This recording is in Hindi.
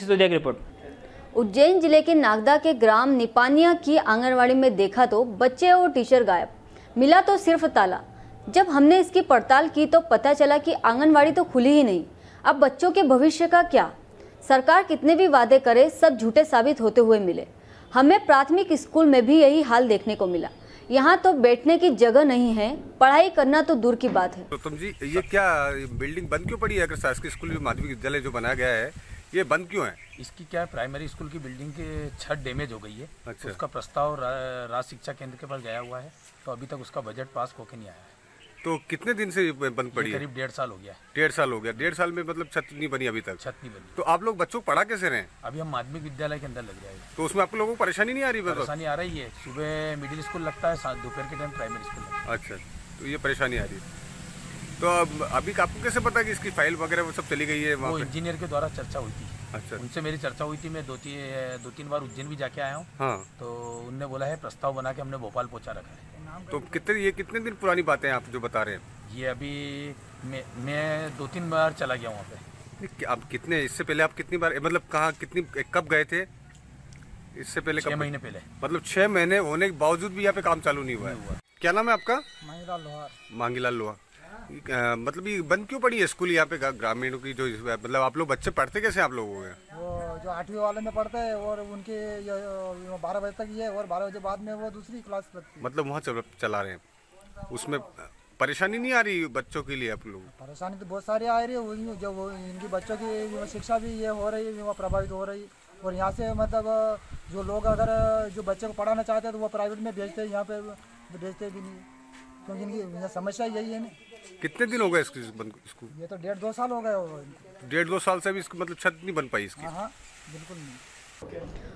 सिसोदिया की रिपोर्ट उज्जैन ज़िले के नागदा के ग्राम निपानिया की आंगनवाड़ी में देखा तो बच्चे और टीचर गायब। मिला तो सिर्फ़ ताला। जब हमने इसकी पड़ताल की तो पता चला कि आंगनवाड़ी तो खुली ही नहीं। अब बच्चों के भविष्य का क्या? सरकार कितने भी वादे करे सब झूठे साबित होते हुए मिले। हमें प्राथमिक स्कूल में भी यही हाल देखने को मिला। यहाँ तो बैठने की जगह नहीं है पढ़ाई करना तो दूर की बात है। तो तुम जी ये क्या बिल्डिंग बंद क्यों पड़ी है? अगर शासकीय स्कूल माध्यमिक विद्यालय जो बनाया गया है ये बंद क्यों है? इसकी क्या है प्राइमरी स्कूल की बिल्डिंग की छत डैमेज हो गई है। अच्छा। उसका प्रस्ताव रा, राज शिक्षा केंद्र के पास गया हुआ है तो अभी तक उसका बजट पास होके नहीं आया है। तो कितने दिन से बंद पड़ी है? करीब डेढ़ साल हो गया डेढ़ साल हो गया। डेढ़ साल में मतलब छत नहीं बनी अभी तक? छत नहीं बनी। तो आप लोग बच्चों को पढ़ा कैसे रहे? अभी हम माध्यमिक विद्यालय के अंदर लग जाएगा तो उसमें आप लोगों को परेशानी नहीं आ रही? मतलब परेशानी आ रही है। सुबह मिडिल स्कूल लगता है दोपहर के टाइम प्राइमरी स्कूल लगता है। अच्छा तो ये परेशानी आ रही है। तो अब अभी आपको कैसे पता कि इसकी फ़ाइल वगैरह वो सब चली गई है वो इंजीनियर के द्वारा चर्चा हुई थी। अच्छा। उनसे मेरी चर्चा हुई थी मैं दो तीन दो तीन बार उज्जैन भी जाके आया हूँ। हाँ। तो उनने बोला है प्रस्ताव बना के हमने भोपाल पहुँचा रखा है। तो कितने ये कितने दिन पुरानी बातें हैं आप जो बता रहे हैं? ये अभी मैं मैं दो तीन बार चला गया वहाँ पे। आप कितने इससे पहले आप कितनी बार मतलब कहाँ कितनी कब गए थे? इससे पहले छः कब महीने पहले। मतलब छह महीने होने के बावजूद भी यहाँ पे काम चालू नहीं हुआ है। क्या नाम है आपका? महिलाल लोहार। मांगीलाल लोहा मतलब ये बंद क्यों पड़ी है स्कूल यहाँ पे ग्रामीणों की जो मतलब आप लोग बच्चे पढ़ते कैसे आप लोगों के? वो जो आठवीं वाले में पढ़ते हैं और उनके बारह बजे तक ये और बारह बजे बाद में वो दूसरी क्लास लगती है। मतलब वहाँ चल, चला रहे हैं। उसमें परेशानी नहीं आ रही बच्चों के लिए आप लोग? परेशानी तो बहुत सारी आ रही है उन- जो वो इनकी बच्चों की शिक्षा भी ये हो रही है प्रभावित हो रही और यहाँ से मतलब जो लोग अगर जो बच्चे को पढ़ाना चाहते हैं तो वो प्राइवेट में भेजते हैं यहाँ पे भेजते भी नहीं। क्योंकि इनकी समस्या यही है ना। कितने दिन हो गए इसकी बन इसको? ये तो डेढ़ दो साल हो गए डेढ़ दो साल से भी इसको मतलब छत नहीं बन पाई इसकी। हाँ हाँ बिल्कुल नहीं।